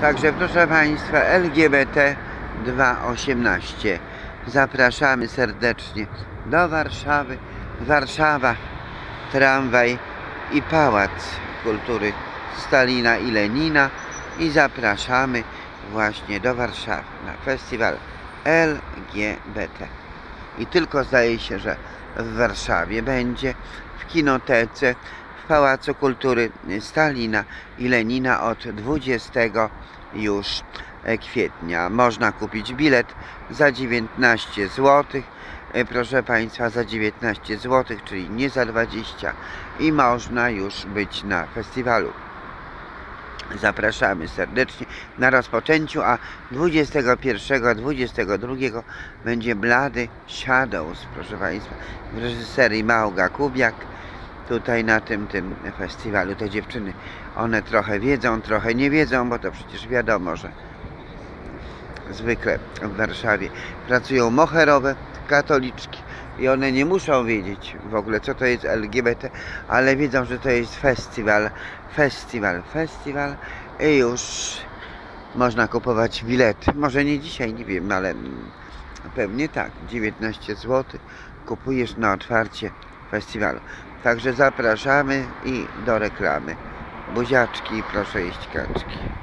Także proszę Państwa, LGBT 218. Zapraszamy serdecznie do Warszawy. Warszawa, tramwaj i Pałac Kultury Stalina i Lenina. I zapraszamy właśnie do Warszawy na festiwal LGBT. I tylko zdaje się, że w Warszawie będzie w kinotece Pałacu Kultury Stalina i Lenina od 20 już kwietnia. Można kupić bilet za 19 zł. Proszę Państwa, za 19 zł, czyli nie za 20 i można już być na festiwalu. Zapraszamy serdecznie na rozpoczęciu, a 21-22 będzie Blady Shadows, proszę Państwa, w reżyserii Małga Kubiak. Tutaj na tym, tym festiwalu te dziewczyny, one trochę wiedzą, trochę nie wiedzą, bo to przecież wiadomo, że zwykle w Warszawie pracują moherowe katoliczki i one nie muszą wiedzieć w ogóle co to jest LGBT, ale wiedzą, że to jest festiwal, festiwal, festiwal i już można kupować bilety. Może nie dzisiaj, nie wiem, ale pewnie tak. 19 zł kupujesz na otwarcie festiwalu. Także zapraszamy i do reklamy. Buziaczki, proszę jeść kaczki.